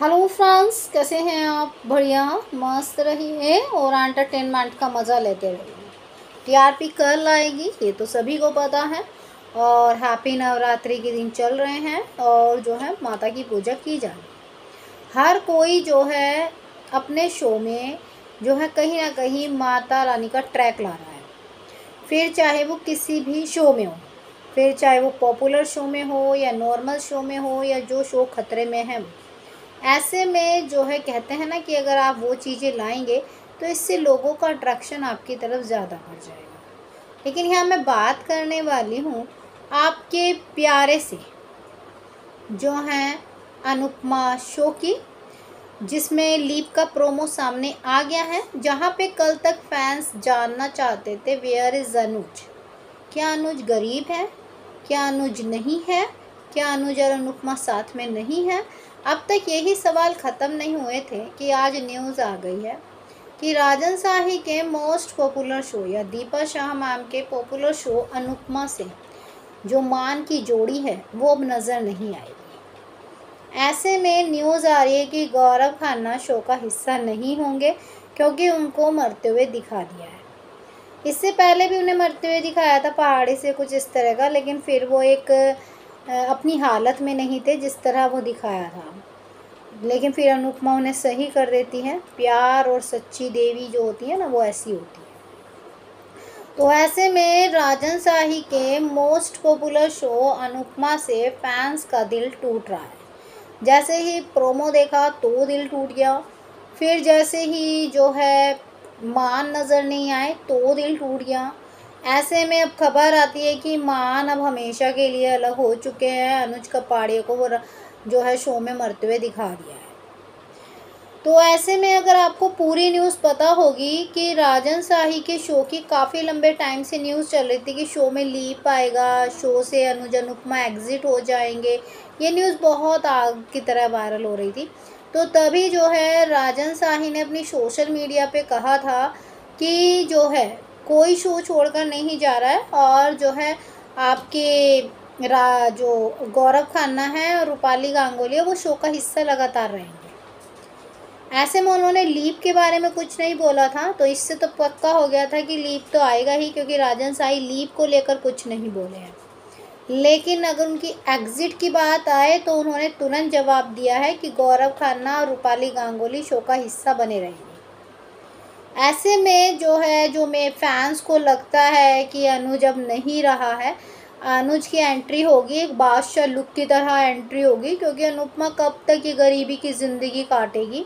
Hello friends कैसे हैं आप? बढ़िया, मस्त रहिए और एंटरटेनमेंट का मज़ा लेते रहिए। टीआरपी कल आएगी, ये तो सभी को पता है। और हैप्पी नवरात्रि के दिन चल रहे हैं और जो है माता की पूजा की जाए हर कोई जो है अपने शो में जो है कहीं ना कहीं माता रानी का ट्रैक ला रहा है। फिर चाहे वो किसी भी शो में हो, फिर चाहे वो पॉपुलर शो में हो या नॉर्मल शो में हो या जो शो खतरे में है ऐसे में जो है कहते हैं ना कि अगर आप वो चीज़ें लाएँगे तो इससे लोगों का अट्रैक्शन आपकी तरफ़ ज़्यादा बढ़ जाएगा। लेकिन यहाँ मैं बात करने वाली हूँ आपके प्यारे से, जो हैं अनुपमा शो की जिसमें लीप का प्रोमो सामने आ गया है, जहाँ पे कल तक फैंस जानना चाहते थे वेयर इज़ अनुज क्या अनुज गरीब है? क्या अनुज नहीं है? क्या अनुज और अनुपमा साथ में नहीं है? अब तक यही सवाल ख़त्म नहीं हुए थे कि आज न्यूज़ आ गई है कि राजन शाही के मोस्ट पॉपुलर शो या दीपा शाह मैम के पॉपुलर शो अनुपमा से जो मान की जोड़ी है, वो अब नज़र नहीं आएगी। ऐसे में न्यूज़ आ रही है कि गौरव खन्ना शो का हिस्सा नहीं होंगे, क्योंकि उनको मरते हुए दिखा दिया है। इससे पहले भी उन्हें मरते हुए दिखाया था, पहाड़ी से कुछ इस तरह का, लेकिन फिर वो एक अपनी हालत में नहीं थे, जिस तरह वो दिखाया था। लेकिन फिर अनुपमा उन्हें सही कर देती है। प्यार और सच्ची देवी जो होती है ना, वो ऐसी होती है। तो ऐसे में राजन शाही के मोस्ट पॉपुलर शो अनुपमा से फैंस का दिल टूट रहा है। जैसे ही प्रोमो देखा तो दिल टूट गया। फिर जैसे ही जो है मान नज़र नहीं आए तो दिल टूट गया। ऐसे में अब खबर आती है कि मान अब हमेशा के लिए अलग हो चुके हैं। अनुज कपाड़िया को वो जो है शो में मरते हुए दिखा दिया है। तो ऐसे में अगर आपको पूरी न्यूज़ पता होगी कि राजन शाही के शो की काफ़ी लंबे टाइम से न्यूज़ चल रही थी कि शो में लीप आएगा, शो से अनुज अनुपमा एग्ज़िट हो जाएँगे। ये न्यूज़ बहुत आग की तरह वायरल हो रही थी। तो तभी जो है राजन शाही ने अपनी सोशल मीडिया पे कहा था कि जो है कोई शो छोड़कर नहीं जा रहा है और जो है आपके रा, जो गौरव खन्ना है और रूपाली गांगुली है, वो शो का हिस्सा लगातार रहेंगे। ऐसे में उन्होंने लीप के बारे में कुछ नहीं बोला था तो इससे तो पक्का हो गया था कि लीप तो आएगा ही, क्योंकि राजन साई लीप को लेकर कुछ नहीं बोले हैं। लेकिन अगर उनकी एग्ज़िट की बात आए तो उन्होंने तुरंत जवाब दिया है कि गौरव खन्ना और रूपाली गांगुली शो का हिस्सा बने रहेंगे। ऐसे में जो है, जो मेरे फैंस को लगता है कि अनुज अब नहीं रहा है, अनुज की एंट्री होगी, एक बादशाह लुक की तरह एंट्री होगी, क्योंकि अनुपमा कब तक ये गरीबी की ज़िंदगी काटेगी?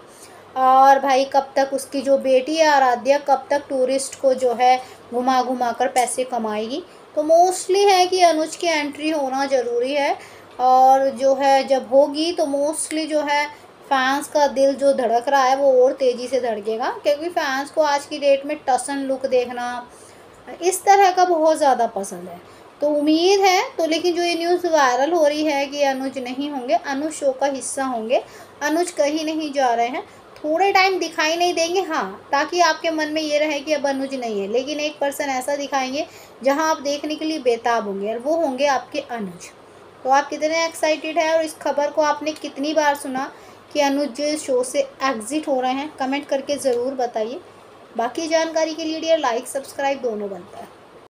और भाई, कब तक उसकी जो बेटी है आराध्या, कब तक टूरिस्ट को जो है घुमा घुमा कर पैसे कमाएगी? तो मोस्टली है कि अनुज की एंट्री होना ज़रूरी है, और जो है, जब होगी तो मोस्टली जो है फैंस का दिल जो धड़क रहा है, वो और तेज़ी से धड़केगा, क्योंकि फैंस को आज की डेट में टसन लुक देखना इस तरह का बहुत ज़्यादा पसंद है। तो उम्मीद है तो लेकिन जो ये न्यूज़ वायरल हो रही है कि अनुज नहीं होंगे, अनुज शो का हिस्सा होंगे, अनुज कहीं नहीं जा रहे हैं, थोड़े टाइम दिखाई नहीं देंगे हाँ ताकि आपके मन में ये रहे कि अब अनुज नहीं है, लेकिन एक पर्सन ऐसा दिखाएँगे, जहाँ आप देखने के लिए बेताब होंगे, और वो होंगे आपके अनुज। तो आप कितने एक्साइटेड हैं, और इस खबर को आपने कितनी बार सुना कि अनुज शो से एग्ज़िट हो रहे हैं कमेंट करके ज़रूर बताइए। बाकी जानकारी के लिए डियर लाइक सब्सक्राइब दोनों बनता है।